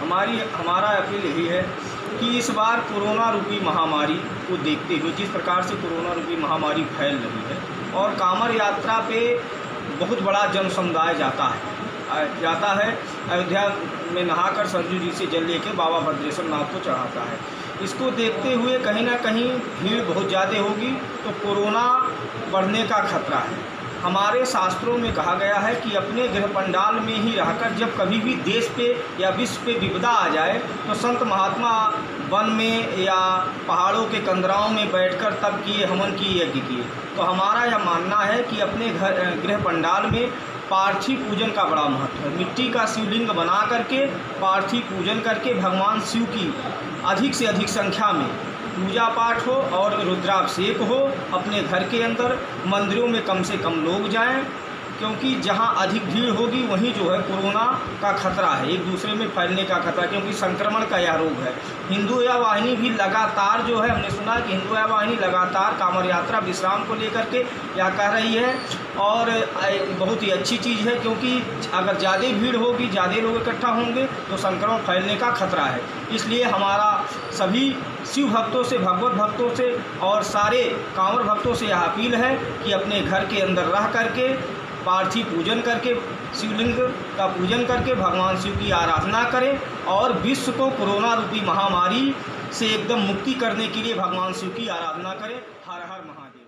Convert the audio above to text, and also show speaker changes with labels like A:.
A: हमारी, हमारा अपील यही है कि इस बार कोरोना रूपी महामारी को देखते हुए, जिस प्रकार से कोरोना रूपी महामारी फैल रही है, और कांवड़ यात्रा पे बहुत बड़ा जन समुदाय जाता है। जाता है, अयोध्या में नहाकर सरजू जी से जल लेके बाबा भद्रेश्वर नाथ को चढ़ाता है। इसको देखते हुए कहीं ना कहीं भीड़ बहुत ज़्यादा होगी तो कोरोना बढ़ने का खतरा है। हमारे शास्त्रों में कहा गया है कि अपने गृह पंडाल में ही रहकर जब कभी भी देश पे या विश्व पे विपदा आ जाए तो संत महात्मा वन में या पहाड़ों के कंदराओं में बैठकर तब किए, हमन की यज्ञ किए। तो हमारा यह मानना है कि अपने घर, गृह पंडाल में पार्थिव पूजन का बड़ा महत्व है। मिट्टी का शिवलिंग बना करके पार्थिव पूजन करके भगवान शिव की अधिक से अधिक संख्या में पूजा पाठ हो और रुद्राभिषेक हो, अपने घर के अंदर मंदिरों में कम से कम लोग जाएँ क्योंकि जहाँ अधिक भीड़ होगी, वहीं जो है कोरोना का खतरा है। एक दूसरे में फैलने का खतरा, क्योंकि संक्रमण का यह रोग है। हिंदू या वाहिनी भी लगातार जो है, हमने सुना कि हिंदू या वाहिनी लगातार कांवड़ यात्रा, विश्राम को लेकर के यह कह रही है। और बहुत ही अच्छी चीज़ है, क्योंकि अगर ज़्यादा भीड़ होगी, ज़्यादा लोग इकट्ठा होंगे तो संक्रमण फैलने का खतरा है। इसलिए हमारा सभी शिव भक्तों से, भगवत भक्तों से और सारे कांवर भक्तों से यह अपील है कि अपने घर के अंदर रह करके पार्थिव पूजन करके, शिवलिंग का पूजन करके भगवान शिव की आराधना करें और विश्व को कोरोना रूपी महामारी से एकदम मुक्ति करने के लिए भगवान शिव की आराधना करें। हर हर महादेव।